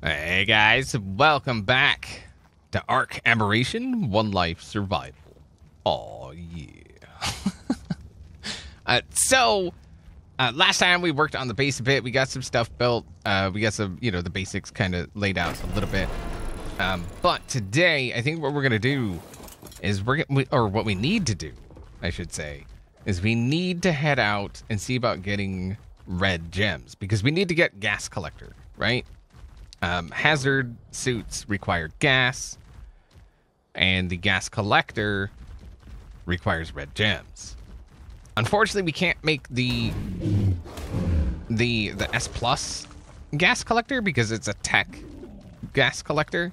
Hey guys, welcome back to Ark Aberration One Life Survival. Oh yeah. uh, so, uh, last time we worked on the base a bit. We got some stuff built. Uh, we got some, you know, the basics kind of laid out a little bit. Um, but today, I think what we're gonna do is we're gonna, or what we need to do, I should say, is we need to head out and see about getting red gems because we need to get gas collector, right? Um, hazard suits require gas, and the gas collector requires red gems. Unfortunately, we can't make the the the S plus gas collector because it's a tech gas collector.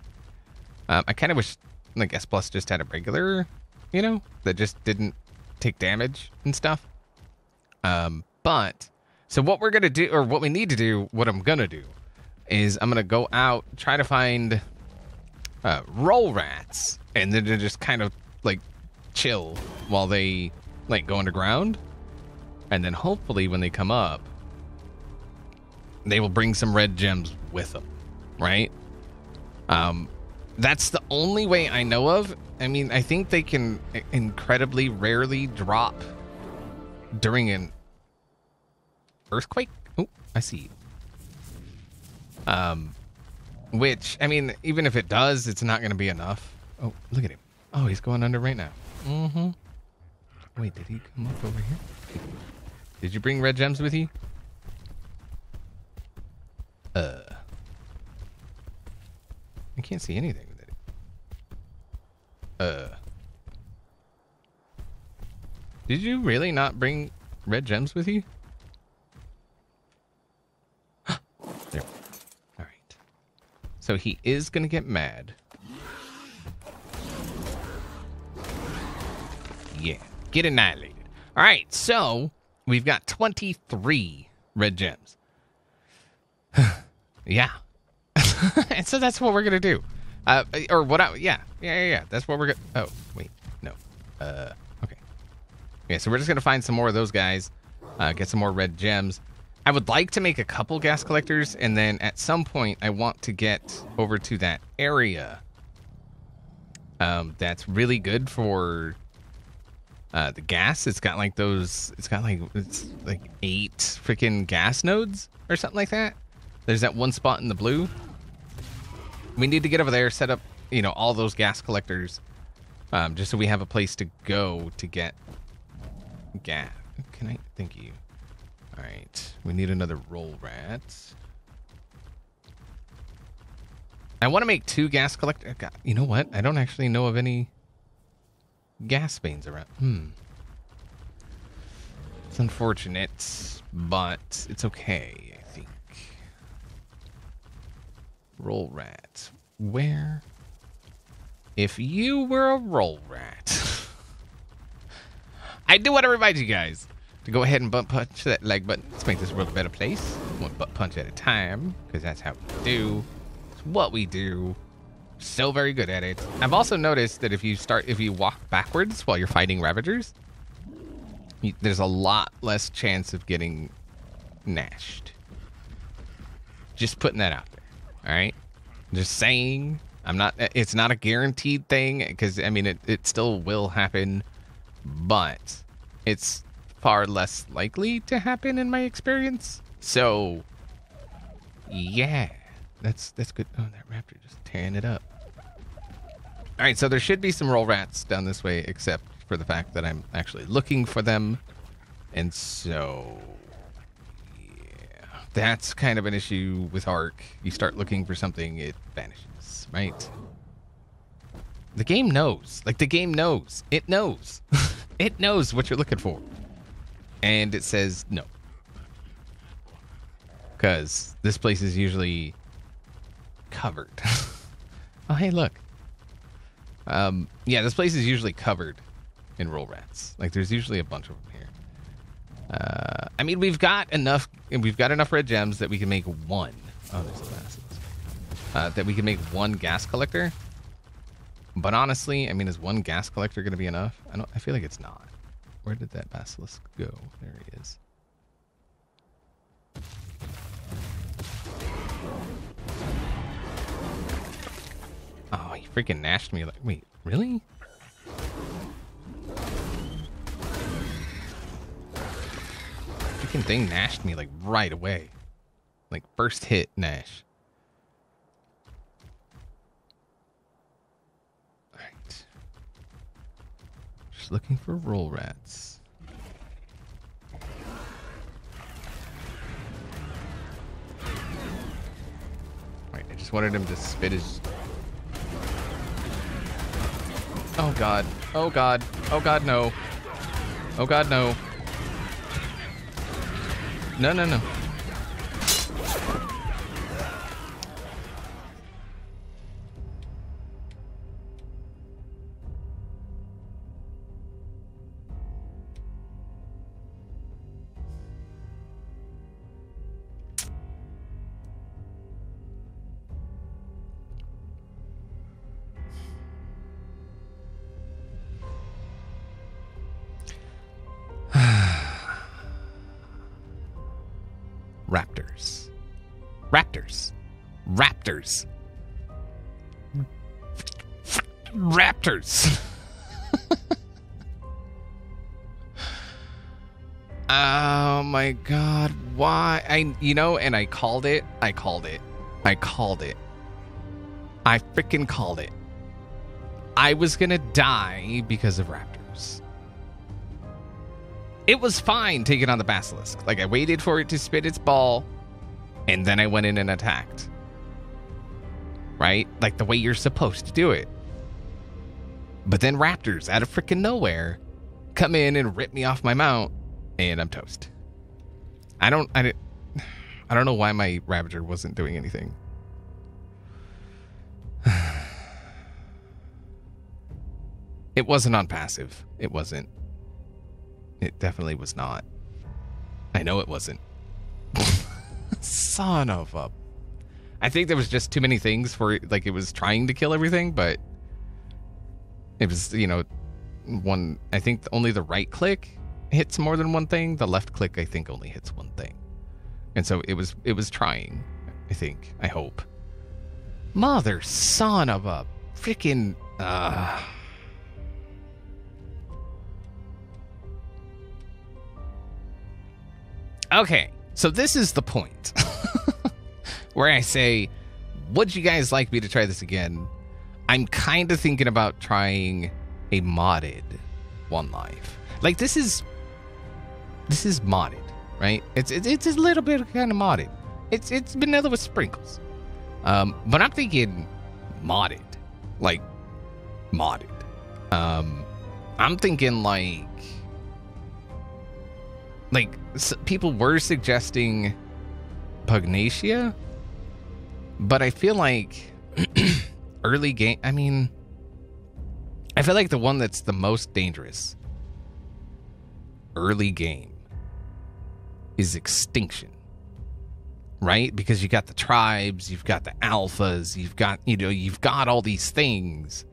Um, I kind of wish like S plus just had a regular, you know, that just didn't take damage and stuff. Um, but so what we're gonna do, or what we need to do, what I'm gonna do, is I'm gonna go out, try to find uh, roll rats, and then just kind of like chill while they like go underground, and then hopefully when they come up, they will bring some red gems with them, right? Um, that's the only way I know of. I mean, I think they can incredibly rarely drop during an earthquake. Oh, I see. Um, which I mean, even if it does, it's not going to be enough. Oh, look at him. Oh, he's going under right now. Mm-hmm. Wait, did he come up over here? Did you bring red gems with you? Uh, I can't see anything with it. Uh, did you really not bring red gems with you? there. All right. So he is gonna get mad. Yeah, get annihilated. All right, so we've got 23 red gems. yeah. and so that's what we're gonna do. Uh, or what? I, yeah, yeah, yeah, yeah. That's what we're gonna. Oh, wait, no. Uh, okay. Yeah, so we're just gonna find some more of those guys. Uh, get some more red gems. I would like to make a couple gas collectors, and then at some point, I want to get over to that area. Um, that's really good for uh, the gas. It's got like those. It's got like it's like eight freaking gas nodes or something like that. There's that one spot in the blue. We need to get over there, set up, you know, all those gas collectors, um, just so we have a place to go to get gas. Can I? Thank you. All right, we need another roll rat. I want to make two gas collectors. You know what? I don't actually know of any gas veins around. Hmm. It's unfortunate, but it's okay, I think. Roll rat. Where? If you were a roll rat. I do want to remind you guys to go ahead and butt punch that like button. Let's make this world a better place. One butt punch at a time, because that's how we do. It's what we do. So very good at it. I've also noticed that if you start, if you walk backwards while you're fighting Ravagers, you, there's a lot less chance of getting gnashed. Just putting that out there. All right. Just saying. I'm not. It's not a guaranteed thing because I mean it. It still will happen, but it's far less likely to happen in my experience. So, yeah, that's that's good. Oh, that raptor just tearing it up. All right, so there should be some roll rats down this way, except for the fact that I'm actually looking for them, and so yeah, that's kind of an issue with Ark. You start looking for something, it vanishes, right? The game knows. Like the game knows. It knows. it knows what you're looking for and it says no. Because this place is usually covered. oh, hey, look. Um, yeah, this place is usually covered in roll rats. Like, there's usually a bunch of them here. Uh, I mean, we've got enough. We've got enough red gems that we can make one. Oh, there's basilisk. Uh, that we can make one gas collector. But honestly, I mean, is one gas collector going to be enough? I don't. I feel like it's not. Where did that basilisk go? There he is. Oh, he freaking gnashed me like, wait, really? Freaking thing gnashed me like right away. Like first hit gnash. Just looking for roll rats. Right, I just wanted him to spit his Oh god. Oh god. Oh god no. Oh god no. No no no. Raptors. Raptors. oh my god. Why? I you know, and I called it. I called it. I called it. I freaking called it. I was gonna die because of raptors. It was fine taking on the basilisk. Like I waited for it to spit its ball, and then I went in and attacked. Right? Like the way you're supposed to do it. But then raptors out of freaking nowhere come in and rip me off my mount, and I'm toast. I don't I I don't know why my Ravager wasn't doing anything. it wasn't on passive. It wasn't. It definitely was not. I know it wasn't. Son of a. I think there was just too many things for like it was trying to kill everything, but it was you know one. I think only the right click hits more than one thing. The left click I think only hits one thing, and so it was it was trying. I think. I hope. Mother son of a freaking. Uh, Okay, so this is the point where I say, Would you guys like me to try this again? I'm kind of thinking about trying a modded One Life. Like this is this is modded, right? It's it's, it's a little bit kind of modded. It's it's vanilla with sprinkles. Um, but I'm thinking modded, like modded. Um, I'm thinking like like people were suggesting Pugnacia, but I feel like early game. I mean, I feel like the one that's the most dangerous early game is Extinction, right? Because you got the tribes, you've got the alphas, you've got you know you've got all these things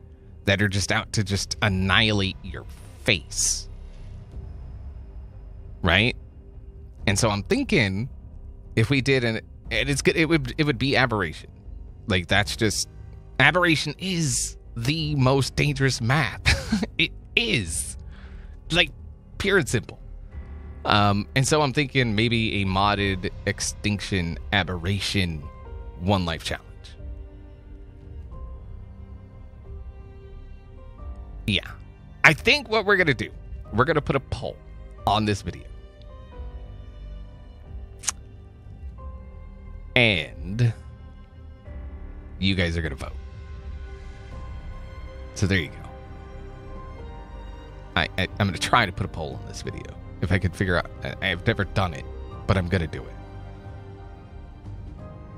that are just out to just annihilate your face right? And so I'm thinking if we did an and it's good it would it would be aberration. Like that's just aberration is the most dangerous map. it is. Like pure and simple. Um and so I'm thinking maybe a modded extinction aberration one life challenge. Yeah. I think what we're going to do, we're going to put a poll on this video. And you guys are going to vote. So there you go. I, I am going to try to put a poll in this video if I could figure out. I, have never done it, but I'm going to do it.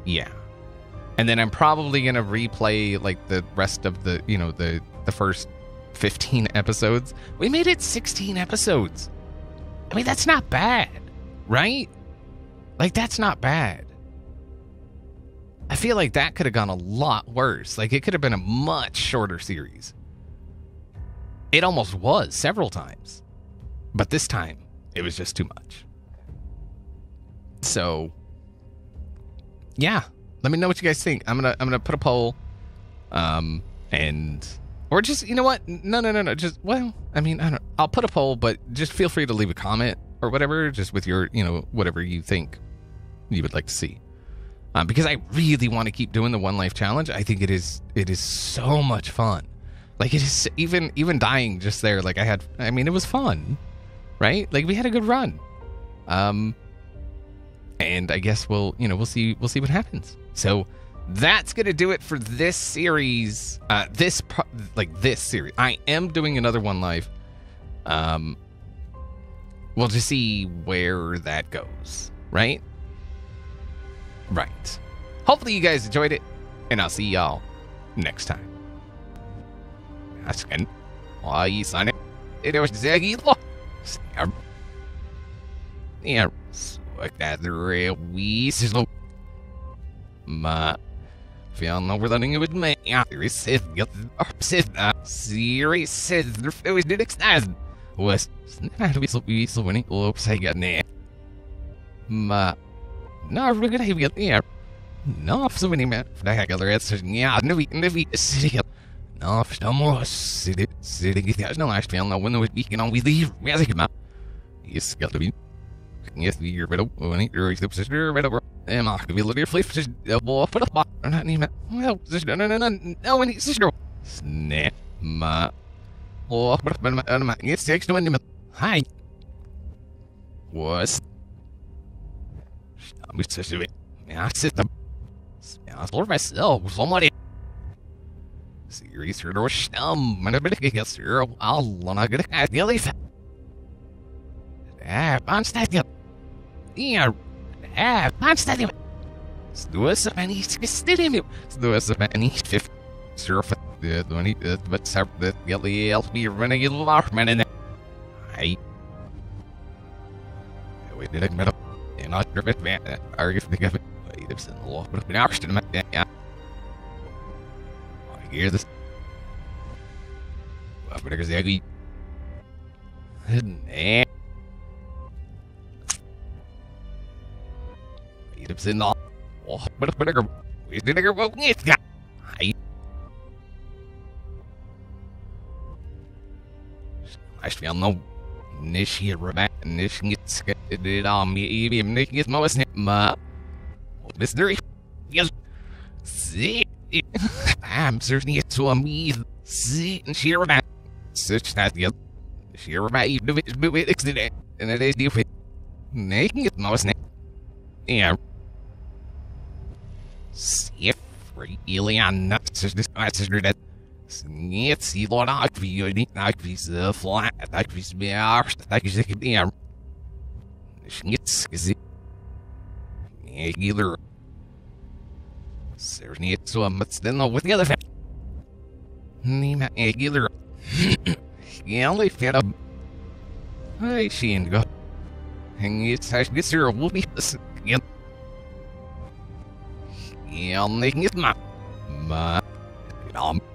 Yeah, and then I'm probably going to replay like the rest of the you know the the first 15 episodes. We made it 16 episodes. I mean that's not bad, right? Like that's not bad. I feel like that could have gone a lot worse. Like it could have been a much shorter series. It almost was several times. But this time, it was just too much. So, yeah. Let me know what you guys think. I'm to I'm to put a poll. Um and or just you know what? No, no, no, no. Just well, I mean, I don't. I'll put a poll, but just feel free to leave a comment or whatever, just with your you know whatever you think you would like to see. Um, because I really want to keep doing the one life challenge. I think it is it is so much fun. Like it is even even dying just there. Like I had, I mean, it was fun, right? Like we had a good run. Um, and I guess we'll you know we'll see we'll see what happens. So that's gonna do it for this series. Uh, this like this series. I am doing another one live. Um, we'll just see where that goes. Right. Right. Hopefully you guys enjoyed it, and I'll see y'all next time. Asken. Why son it? It was Zaggy Law. Yeah. What that the real wee sizzle. Ma. Fjern overlandingen with mig. Ja, er is get opzet. Series says the was did extend. Was så vi så when it looks I got ner. Ma. No, we're gonna have get there. No, so many kallar det så ja, nu vi nu vi ser. No, man sitter sitter get där. No, I feel no when the weekend on we leave. Ja, säkert man. Yes, got to be. Yes, vi gör väl och ni gör ju precis det väl. Emma, vi vill det flipp just på på det. Nej, nej, men. Well, just no no no no. No, and it's just Snap. Ma. Oh, but but but it's six one. Hi. Was. I'm just doing. Yeah, I sit. Yeah, I told myself somebody. Series or stem. Men det blir inte så. Alla gonna get the leaf. Ah, anständigt. Ja. Ah, anständigt. Snuas man he's still him. Snuas man he's fifth. Surf the when he but sir the yelly else be running a large man in there. And I drip it man. Are you think of it? It's in the law, but been in the yeah. I hear this. Well, but there's the ugly. Nah. It's in the Oh, but but nigger, we the nigger well it's got. Hi. I still know. Here, Rabat, nigga get scared did am eben nicht jetzt mal was ma Mr. Yes. See, I'm certainly to a me. See, and she about such that you she about you do it, do it, and it is different. Making it most net. Yeah. See, really, I'm not such this, I'm the other fact. Nima Gilder. Yeah, only fed up. I see and go. And it's I guess you're a wolfie. Again. Yan inget ma. Ma. Ram. Yel. Ram. Inget ma. Ma. You're still in this this this. Ram na but this this this this. Yeah. Ram this. This is yel. Ja no. Ram mi. Ja, maar.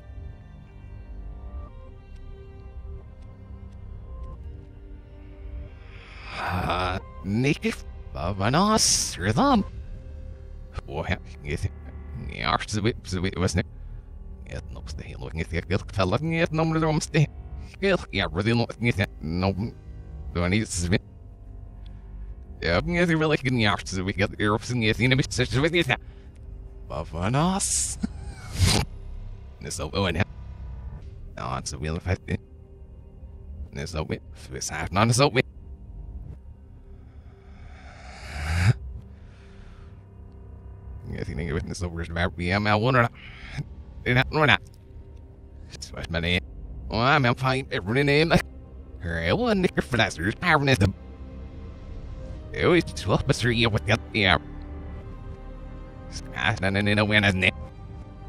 ik niet really getting ja, ze we get Europe in het in een such with it. Bavanas. This so oh and no, it's a wheel of fight. This so it. This half not so it. Jag think jag vet inte så är. Jag med undrar. Det är nog inte. Så vad man är. Och I'm fine. Everything in. Jag var nicker för det. Så är det inte. Det är ju så att så jag vet att jag. Ah, nej nej nej nej nej.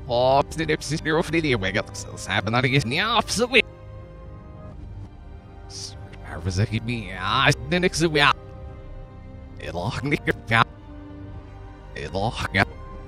Oh, det är precis det för det jag got så så när det är ni absolut. Här försöker vi. Ja, det är inte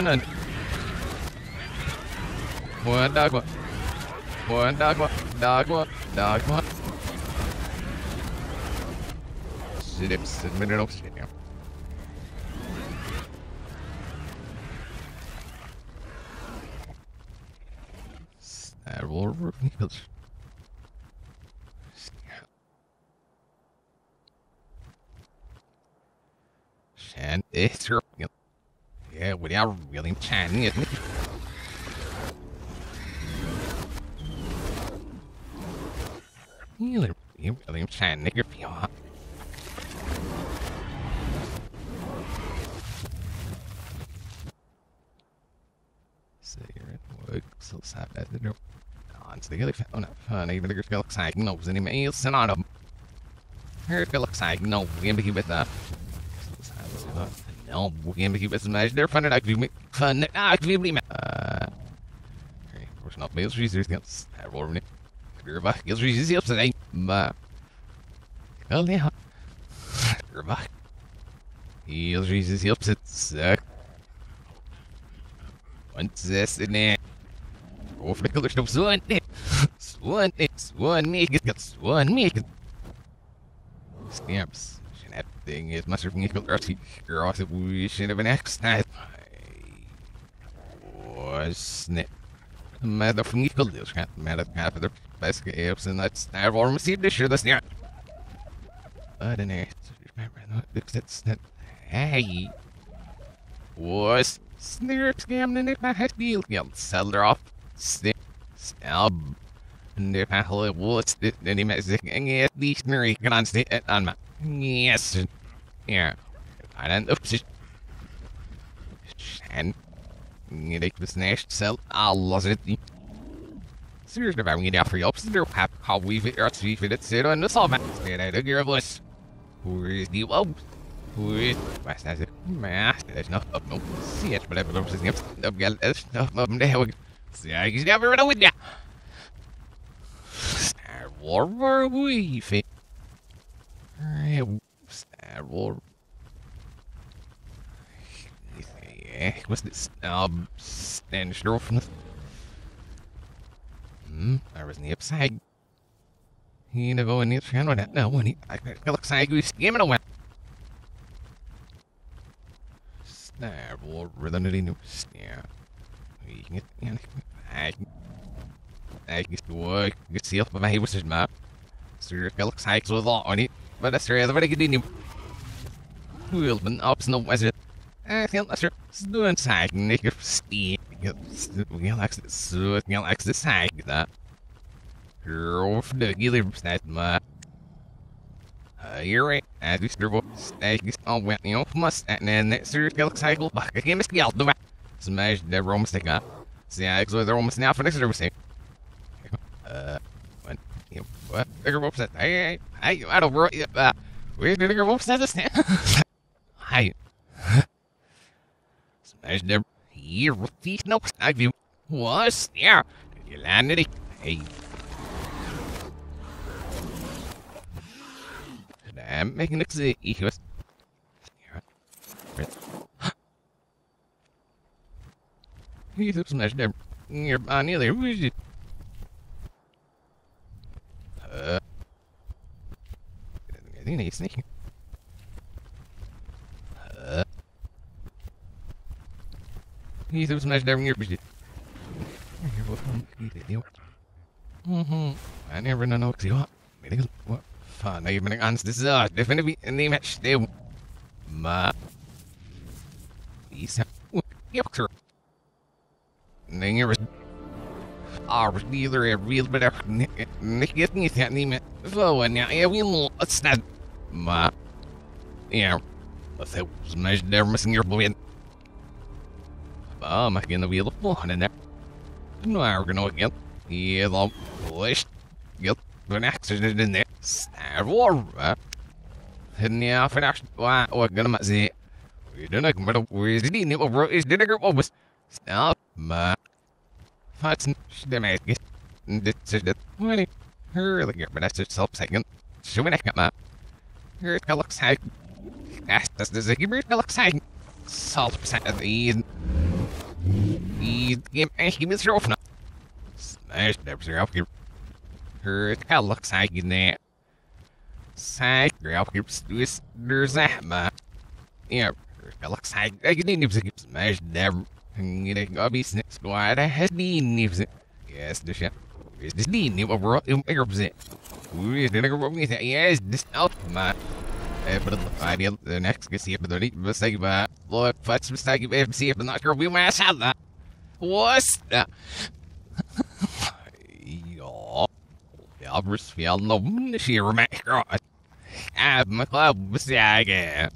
no. One dogma. One dogma. Dogma. Dogma. Slips in middle of stadium. That will reveal. Shan is your yeah, without really isn't it? Really, really. Så you're at work, so sad at the door. Han stiger i fævna, fan i vil skal lukk seg nå, sin i mail, sen han om. Her lukk seg nå, vi vil ikke vite. No, we can't keep it smashed. They're fun and me fun actively. Uh, okay, we're not males. She's just gonna have over me. Gerba, gills she's the upside. But, well, yeah. Gerba, gills she's the upside. Suck. Once this in there. Go for the color stuff. Swan, swan, swan, me, swan, me. Stamps that thing is that we should have been next night. Wasn't it? Matter from equal deals, can't matter half of the best games and that's never warm see this year this year. But in it, that's that. Hey, was snare scam and if I had deal, you'll sell her off. Snip, stab. And if I hold what's the any message, and at least Mary can on stay on my. Yes. Ja. En dan En ik next cel alles het niet. Seriously, waarom je daar voor je op zit, heb how we fit our three fit zero en dat zal. Nee, nee, dat keer was. Hoe is die op? Hoe is. Waar staat ze? Maar dat is nog op. Zie het, maar even op zitten. Dat geld is nog op de heel. Zie ik is never know with ya. Star Wars, we fit. War. Yeah, was it um stand from Hmm, I was in the upside. You know, in the channel that no one I look like we skimming away. Star War rather than new yeah. We can get I I can work, get see if my was his map. So your looks like with a lot on it. Right, everybody continue. Wilden op snow was it. Eh, heel als er zo'n zeigen, ik heb steen. Heel zo, heel erg de zeigen dat. Of de gilly staat maar. You're right. As we struggle, stijgen al wet, you know, must and then that gillick cycle, I can't miss the out the. Smash the Roma stick up. See, I exo the Roma snap for next to the Uh, what? You know, what? Bigger rope set. Hey, hey, hey, I don't worry. Uh, we're bigger rope set this now. Hi. Smash the here with these notes I view. Was there? You landed it. Hey. I'm making it easy. He's a smash there. You're on the other. Uh. I think he's sneaking. He's smashed down your bitch. Mm-hmm. I never know what you want. What? fan even ans det så det finner vi en match det ma isa yokter Ninger are neither a real bit of get me that name so and yeah we will it's ma yeah let's say smash there missing your boy Ah, maar geen weer op volgende nek. Nou, we're gonna get yeah, the wish get the next in the next Star Wars. And yeah, for next, why, we're gonna the we don't know, but we're the new bro is the nigger was stop, ma. That's the make it. This is the twenty. Really good, but that's just self second. So when I got my it looks like that's that's the ziggy it looks like salt percent of the the game give me the trophy now. Smash that zero here. Here it looks like in there. Side grab there's there's that. Yeah, it looks like I can even smash that. You know, obviously, squad has been news. Yes, the shit. Is this the new overall represent? We didn't go with that. Yes, this out. Eh, but the idea the next gets here, but the neat mistake about Lord, fudge mistake, if see if I'm not sure we might have that. What's that? Ja, jag blir fel någon kyrmäkare. Även klubben säger.